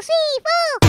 three, four.